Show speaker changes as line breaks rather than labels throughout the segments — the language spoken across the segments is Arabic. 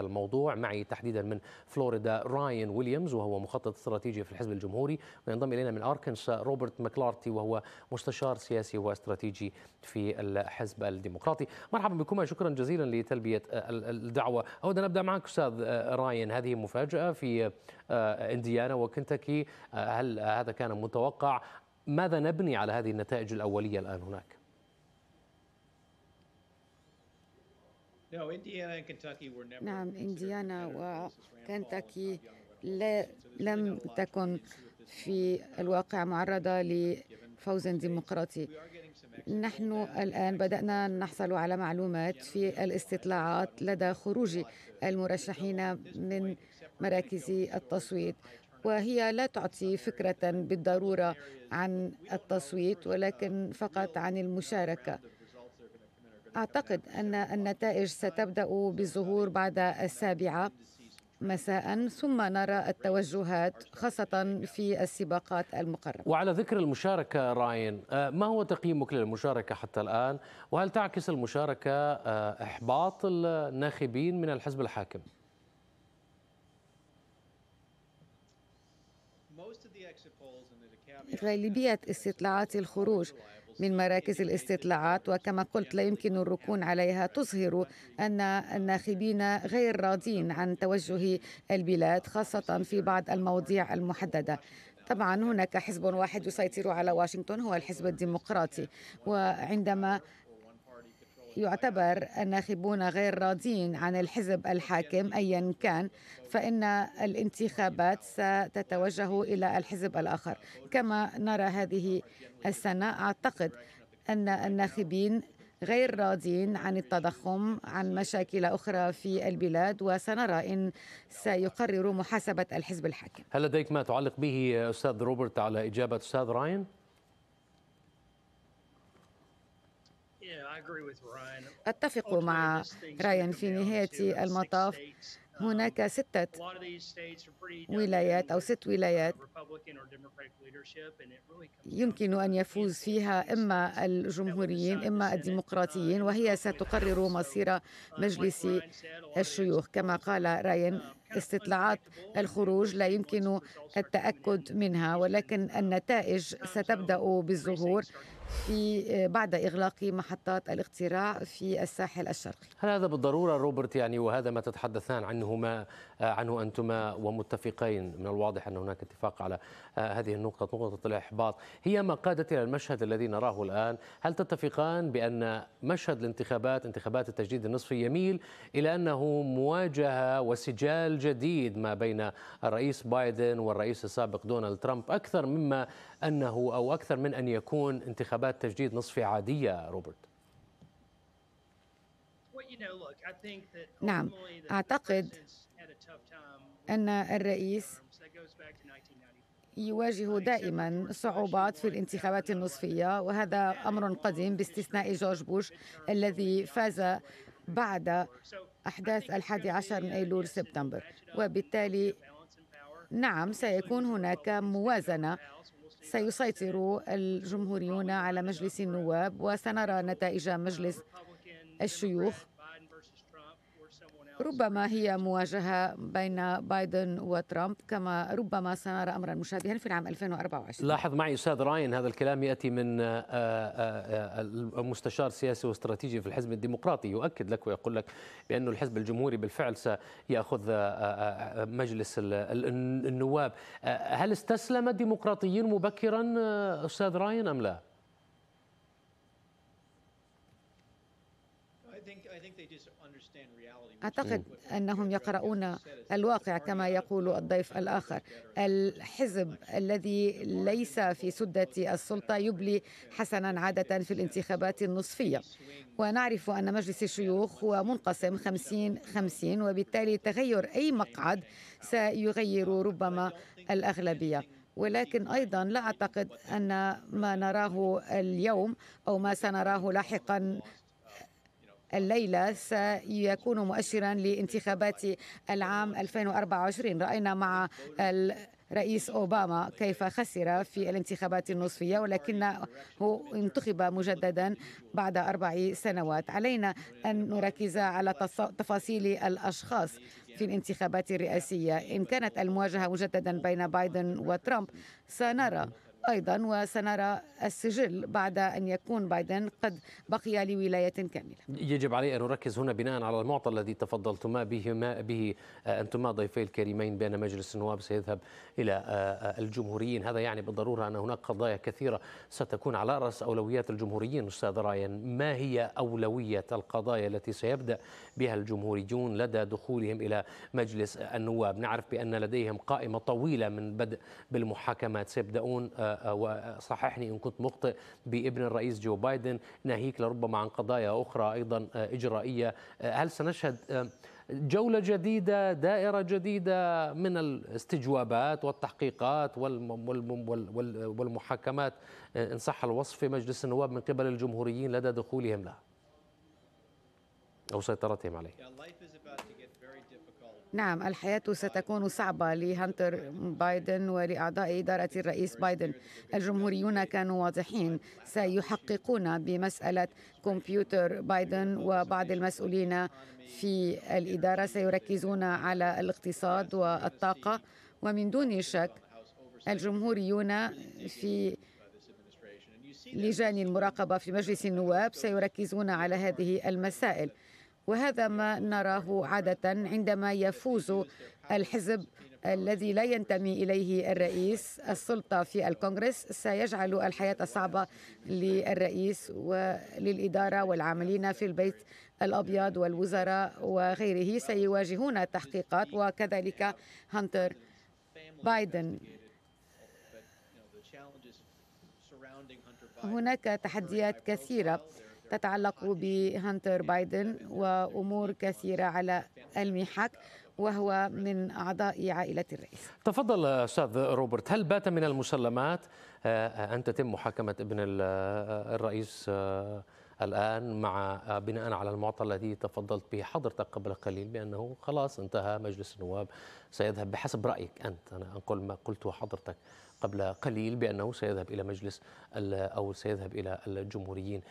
الموضوع. معي تحديدا من فلوريدا راين ويليامز وهو مخطط استراتيجي في الحزب الجمهوري وينضم إلينا من أركنسا روبرت ماكلارتي وهو مستشار سياسي واستراتيجي في الحزب الديمقراطي. مرحبا بكم شكرا جزيلا لتلبية الدعوة. أود أن أبدأ معك أستاذ راين. هذه مفاجأة في إنديانا وكنتاكي. هل هذا كان متوقع؟ ماذا نبني على هذه النتائج الأولية الآن هناك؟
نعم إنديانا وكنتاكي لم تكن في الواقع معرضة لفوز ديمقراطي نحن الآن بدأنا نحصل على معلومات في الاستطلاعات لدى خروج المرشحين من مراكز التصويت وهي لا تعطي فكرة بالضرورة عن التصويت ولكن فقط عن المشاركة أعتقد أن النتائج ستبدأ بالظهور بعد السابعة مساء ثم نرى التوجهات خاصة في السباقات المقربة.
وعلى ذكر المشاركة راين ما هو تقييمك للمشاركة حتى الآن؟ وهل تعكس المشاركة إحباط الناخبين من الحزب الحاكم؟
غالبية استطلاعات الخروج من مراكز الاستطلاعات وكما قلت لا يمكن الركون عليها. تظهر أن الناخبين غير راضين عن توجه البلاد خاصة في بعض المواضيع المحددة. طبعا هناك حزب واحد يسيطر على واشنطن هو الحزب الديمقراطي. وعندما يعتبر الناخبون غير راضين عن الحزب الحاكم ايا كان فإن الانتخابات ستتوجه إلى الحزب الآخر. كما نرى هذه السنة أعتقد أن الناخبين غير راضين عن التضخم عن مشاكل أخرى في البلاد وسنرى إن سيقرروا محاسبة الحزب الحاكم.
هل لديك ما تعلق به أستاذ روبرت على إجابة أستاذ راين؟
أتفق مع رايان في نهاية المطاف. هناك ستة ولايات أو ست ولايات يمكن أن يفوز فيها إما الجمهوريين إما الديمقراطيين وهي ستقرر مصير مجلس الشيوخ. كما قال راين استطلاعات الخروج لا يمكن التأكد منها ولكن النتائج ستبدأ بالظهور في بعد إغلاق محطات الاقتراع في الساحل الشرقي.
هل هذا بالضرورة روبرت يعني وهذا ما تتحدثان عنهما عنه أنتما ومتفقين؟ من الواضح أن هناك اتفاق على هذه النقطة نقطة الإحباط. هي ما قادت إلى المشهد الذي نراه الآن. هل تتفقان بأن مشهد الانتخابات انتخابات التجديد النصفي يميل إلى أنه مواجهة وسجال جديد ما بين الرئيس بايدن والرئيس السابق دونالد ترامب أكثر مما أنه أو أكثر من أن يكون انتخابات تجديد نصفي عادية روبرت.
نعم أعتقد أن الرئيس يواجه دائما صعوبات في الانتخابات النصفية وهذا أمر قديم باستثناء جورج بوش الذي فاز بعد أحداث الحادي عشر من أيلول سبتمبر. وبالتالي نعم سيكون هناك موازنة. سيسيطر الجمهوريون على مجلس النواب وسنرى نتائج مجلس الشيوخ. ربما هي مواجهة بين بايدن وترامب كما ربما سنرى أمرا مشابها في العام 2024
لاحظ معي أستاذ راين هذا الكلام يأتي من المستشار سياسي واستراتيجي في الحزب الديمقراطي. يؤكد لك ويقول لك بأن الحزب الجمهوري بالفعل سيأخذ مجلس النواب. هل استسلم الديمقراطيين مبكرا أستاذ راين أم لا؟
أعتقد أنهم يقرؤون الواقع كما يقول الضيف الآخر. الحزب الذي ليس في سدة السلطة يبلي حسنا عادة في الانتخابات النصفية. ونعرف أن مجلس الشيوخ هو منقسم 50 50 وبالتالي تغير أي مقعد سيغير ربما الأغلبية. ولكن أيضا لا أعتقد أن ما نراه اليوم أو ما سنراه لاحقا الليلة سيكون مؤشرا لانتخابات العام 2024 رأينا مع رئيس أوباما كيف خسر في الانتخابات النصفية ولكنه انتخب مجددا بعد أربع سنوات. علينا أن نركز على تفاصيل الأشخاص في الانتخابات الرئاسية. إن كانت المواجهة مجددا بين بايدن وترامب سنرى أيضا وسنرى السجل بعد أن يكون بايدن قد بقي لولاية كاملة.
يجب علي أن نركز هنا بناء على المعطى الذي تفضلتما به ما به أنتما ضيفي الكريمين بأن مجلس النواب سيذهب إلى الجمهوريين. هذا يعني بالضرورة أن هناك قضايا كثيرة ستكون على رأس أولويات الجمهوريين. أستاذ راين ما هي أولوية القضايا التي سيبدأ بها الجمهوريون لدى دخولهم إلى مجلس النواب؟ نعرف بأن لديهم قائمة طويلة من بدء بالمحاكمات. سيبدأون وصححني إن كنت مخطئ بابن الرئيس جو بايدن ناهيك لربما عن قضايا أخرى أيضا إجرائية. هل سنشهد جولة جديدة دائرة جديدة من الاستجوابات والتحقيقات والمحاكمات؟ إن صح الوصف في مجلس النواب من قبل الجمهوريين لدى دخولهم له أو سيطرتهم عليه.
نعم الحياة ستكون صعبة لهانتر بايدن ولأعضاء إدارة الرئيس بايدن. الجمهوريون كانوا واضحين سيحققون بمسألة كمبيوتر بايدن وبعض المسؤولين في الإدارة. سيركزون على الاقتصاد والطاقة ومن دون شك الجمهوريون في لجان المراقبة في مجلس النواب سيركزون على هذه المسائل. وهذا ما نراه عادة عندما يفوز الحزب الذي لا ينتمي إليه الرئيس. السلطة في الكونغرس سيجعل الحياة صعبة للرئيس وللإدارة والعاملين في البيت الأبيض والوزراء وغيره. سيواجهون تحقيقات وكذلك هانتر بايدن. هناك تحديات كثيرة تتعلق بهانتر بايدن وأمور كثيرة على المحك وهو من أعضاء عائلة الرئيس.
تفضل أستاذ روبرت، هل بات من المسلمات؟ ان تتم محاكمة ابن الرئيس الآن مع بناء على المعطى الذي تفضلت به حضرتك قبل قليل بأنه خلاص انتهى مجلس النواب سيذهب بحسب رأيك أنت. أنا أنقل ما قلته حضرتك قبل قليل بأنه سيذهب إلى مجلس أو سيذهب إلى الجمهوريين.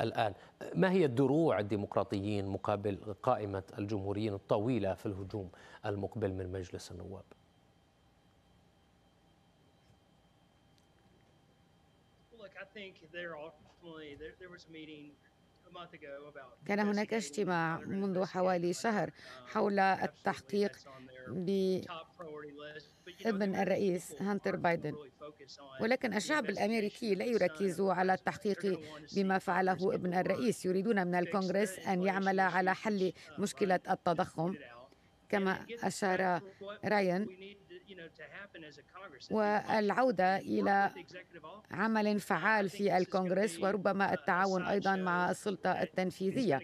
الآن ما هي الدروع الديمقراطيين مقابل قائمة الجمهوريين الطويلة في الهجوم المقبل من مجلس النواب؟
كان هناك اجتماع منذ حوالي شهر حول التحقيق بابن الرئيس هانتر بايدن. ولكن الشعب الأمريكي لا يركز على التحقيق بما فعله ابن الرئيس. يريدون من الكونغرس أن يعمل على حل مشكلة التضخم. كما أشار رايان والعودة إلى عمل فعال في الكونغرس وربما التعاون أيضا مع السلطة التنفيذية.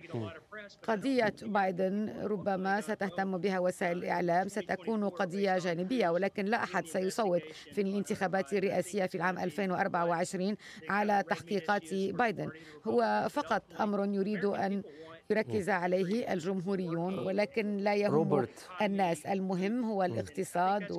قضية بايدن ربما ستهتم بها وسائل الإعلام. ستكون قضية جانبية ولكن لا أحد سيصوت في الانتخابات الرئاسية في العام 2024 على تحقيقات بايدن. هو فقط أمر يريد أن يركز عليه الجمهوريون ولكن لا يهم روبرت. الناس. المهم هو الاقتصاد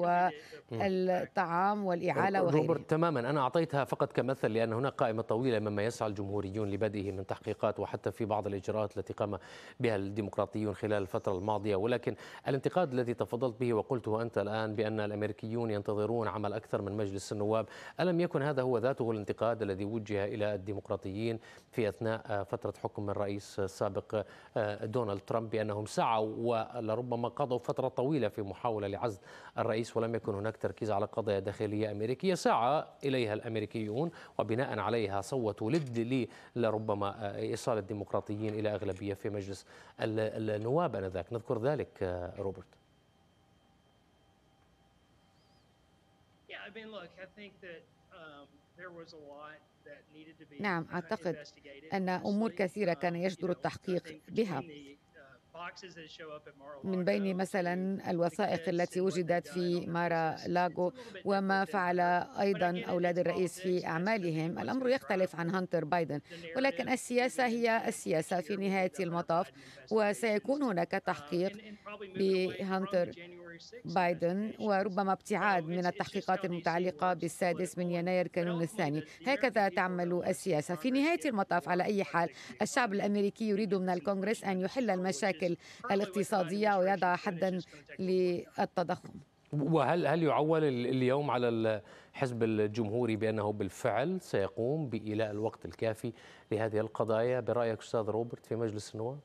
والطعام والإعالة وغيره
روبرت تماما. أنا أعطيتها فقط كمثل لأن هناك قائمة طويلة مما يسعى الجمهوريون لبدئه من تحقيقات وحتى في بعض الإجراءات التي قام بها الديمقراطيون خلال الفترة الماضية. ولكن الانتقاد الذي تفضلت به وقلته أنت الآن بأن الأمريكيون ينتظرون عمل أكثر من مجلس النواب ألم يكن هذا هو ذاته الانتقاد الذي وجه إلى الديمقراطيين في أثناء فترة حكم الرئيس السابق آه، دونالد ترامب بأنهم سعوا ولربما قضوا فترة طويلة في محاولة لعزل الرئيس ولم يكن هناك تركيز على قضايا داخلية أمريكية. سعى إليها الأمريكيون وبناء عليها صوتوا لد لربما آه، إيصال الديمقراطيين إلى أغلبية في مجلس النواب آنذاك. نذكر ذلك آه، روبرت.
Um, نعم أعتقد أن أمور كثيرة كان يجدر التحقيق بها. من بين مثلا الوثائق التي وجدت في مارا لاغو وما فعل أيضا أولاد الرئيس في أعمالهم. الأمر يختلف عن هانتر بايدن. ولكن السياسة هي السياسة في نهاية المطاف. وسيكون هناك تحقيق بهانتر بايدن وربما ابتعاد من التحقيقات المتعلقة بالسادس من يناير كانون الثاني. هكذا تعمل السياسة. في نهاية المطاف على أي حال الشعب الأمريكي يريد من الكونغرس أن يحل المشاكل الاقتصادية ويضع حدا للتضخم.
وهل هل يعول اليوم على الحزب الجمهوري بأنه بالفعل سيقوم بإيلاء الوقت الكافي لهذه القضايا؟ برأيك أستاذ روبرت في مجلس النواب؟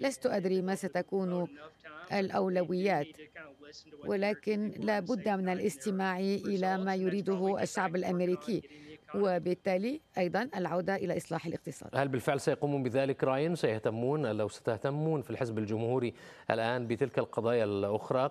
لست أدري ما ستكون الأولويات ولكن لا بد من الاستماع إلى ما يريده الشعب الأمريكي. وبالتالي أيضا العودة إلى إصلاح الاقتصاد.
هل بالفعل سيقومون بذلك راين؟ سيهتمون لو ستهتمون في الحزب الجمهوري الآن بتلك القضايا الأخرى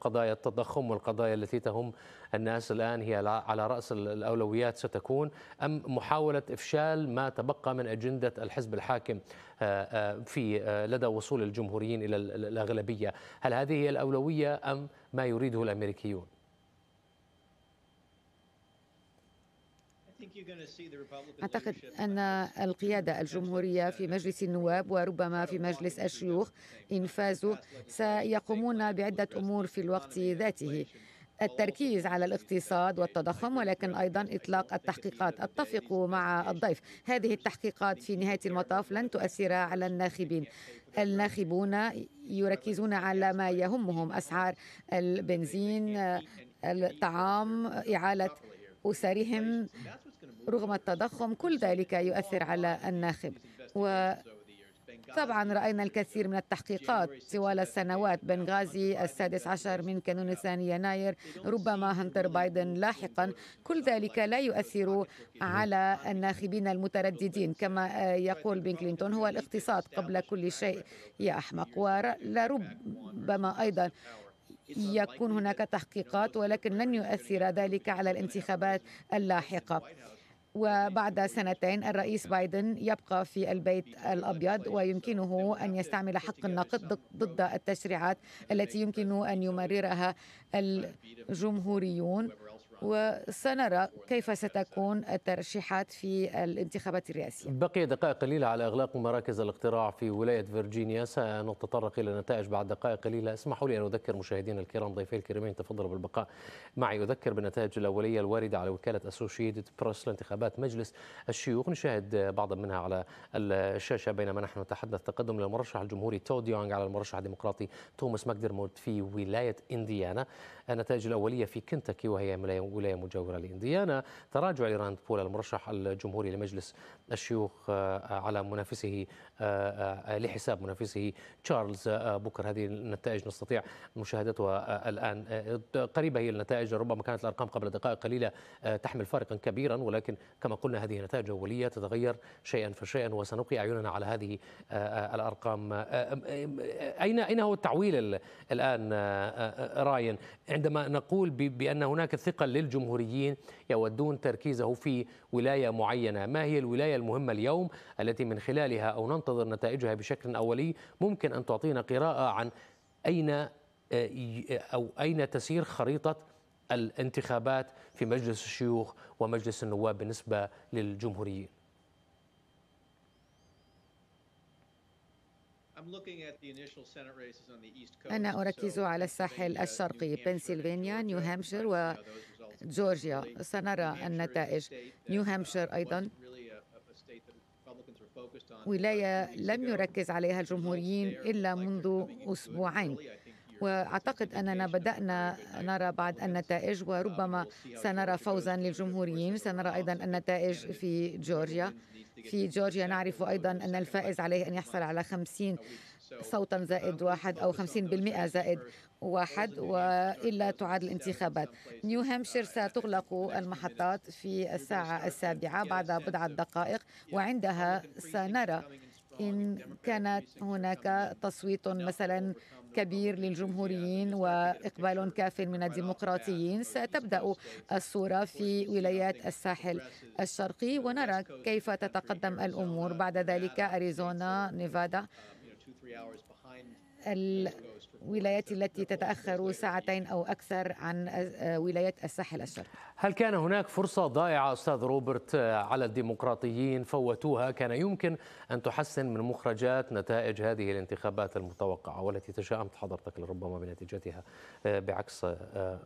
قضايا التضخم والقضايا التي تهم الناس الآن هي على رأس الأولويات ستكون أم محاولة إفشال ما تبقى من أجندة الحزب الحاكم آه، آه، في آه، لدى وصول الجمهوريين إلى الأغلبية؟ هل هذه هي الأولوية أم ما يريده الأمريكيون؟
أعتقد أن القيادة الجمهورية في مجلس النواب وربما في مجلس الشيوخ إن فازوا سيقومون بعدة أمور في الوقت ذاته. التركيز على الاقتصاد والتضخم ولكن أيضا إطلاق التحقيقات. أتفق مع الضيف. هذه التحقيقات في نهاية المطاف لن تؤثر على الناخبين. الناخبون يركزون على ما يهمهم أسعار البنزين الطعام إعالة أسرهم. رغم التضخم كل ذلك يؤثر على الناخب. و طبعا رأينا الكثير من التحقيقات طوال السنوات. بنغازي السادس عشر من كانون الثاني يناير ربما هنتر بايدن لاحقا. كل ذلك لا يؤثر على الناخبين المترددين. كما يقول بن كلينتون هو الاقتصاد قبل كل شيء يا أحمق. ولربما أيضا يكون هناك تحقيقات ولكن لن يؤثر ذلك على الانتخابات اللاحقة. وبعد سنتين الرئيس بايدن يبقى في البيت الأبيض ويمكنه أن يستعمل حق النقد ضد التشريعات التي يمكن أن يمررها الجمهوريون. وسنرى كيف ستكون الترشيحات في الانتخابات الرئاسية.
بقي دقائق قليلة على إغلاق مراكز الاقتراع في ولاية فيرجينيا. سنتطرق إلى النتائج بعد دقائق قليلة. اسمحوا لي أن أذكر مشاهدينا الكرام ضيفي الكريمين. تفضلوا بالبقاء. معي أذكر بالنتائج الأولية الواردة على وكالة أسوشيتد بريس لانتخابات مجلس الشيوخ. نشاهد بعضا منها على الشاشة بينما نحن نتحدث تقدم للمرشح الجمهوري تود يونغ على المرشح الديمقراطي توماس ماكدرموت في ولاية إنديانا. النتائج الأولية في كنتاكي وهي ولاية مجاورة لإنديانا تراجع لراند بول المرشح الجمهوري لمجلس الشيوخ آه، على منافسه آه، آه، لحساب منافسه تشارلز بوكر. هذه النتائج نستطيع مشاهدتها الآن. قريبة هي النتائج. ربما كانت الأرقام قبل دقائق قليلة تحمل فارقا كبيرا ولكن كما قلنا هذه نتائج أولية تتغير شيئا فشيئا وسنلقي أعيننا على هذه الأرقام. أين أين هو التعويل الآن راين عندما نقول بأن هناك ثقة للجمهوريين يودون تركيزه في ولاية معينة ما هي الولاية المهمة اليوم التي من خلالها أو ننتظر نتائجها بشكل أولي ممكن أن تعطينا قراءة عن أين أو أين تسير خريطة الانتخابات في مجلس الشيوخ ومجلس النواب بالنسبة للجمهوريين.
أنا أركز على الساحل الشرقي بنسلفانيا نيو هامشير وجورجيا سنرى النتائج. نيو هامشير أيضا. ولاية لم يركز عليها الجمهوريين إلا منذ أسبوعين. وأعتقد أننا بدأنا نرى بعض النتائج وربما سنرى فوزا للجمهوريين. سنرى أيضا النتائج في جورجيا. في جورجيا نعرف أيضا أن الفائز عليه أن يحصل على 50 صوتا زائد واحد أو 50% زائد. واحد وإلا تعاد الانتخابات. نيو هامشير ستغلق المحطات في الساعة السابعة بعد بضعة دقائق وعندها سنرى. إن كانت هناك تصويت مثلا كبير للجمهوريين وإقبال كاف من الديمقراطيين ستبدأ الصورة في ولايات الساحل الشرقي. ونرى كيف تتقدم الأمور. بعد ذلك أريزونا نيفادا. الولايات التي تتأخر ساعتين أو أكثر عن ولايات الساحل الشرقي
هل كان هناك فرصة ضائعة أستاذ روبرت على الديمقراطيين فوتوها؟ كان يمكن أن تحسن من مخرجات نتائج هذه الانتخابات المتوقعة والتي تشائمت حضرتك لربما بنتيجتها بعكس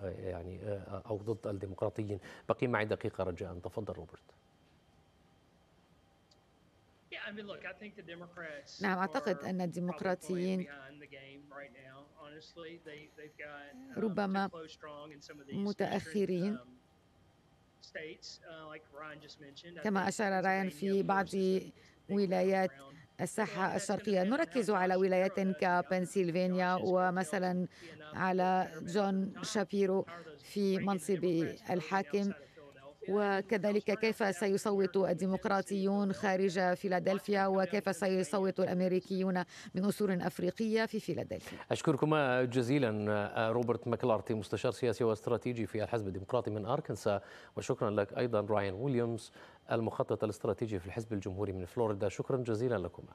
يعني أو ضد الديمقراطيين. بقي معي دقيقة رجاء. تفضل روبرت.
نعم أعتقد أن الديمقراطيين ربما متأخرين. كما أشار رايان في بعض ولايات الساحة الشرقية. نركز على ولايات كبنسلفانيا ومثلا على جون شابيرو في منصب الحاكم. وكذلك كيف سيصوت الديمقراطيون خارج فيلادلفيا وكيف سيصوت الأمريكيون من اصول أفريقية في فيلادلفيا.
أشكركما جزيلا روبرت ماكلارتي مستشار سياسي واستراتيجي في الحزب الديمقراطي من أركنسا وشكرا لك أيضا راين ويليامز المخطط الاستراتيجي في الحزب الجمهوري من فلوريدا شكرا جزيلا لكما.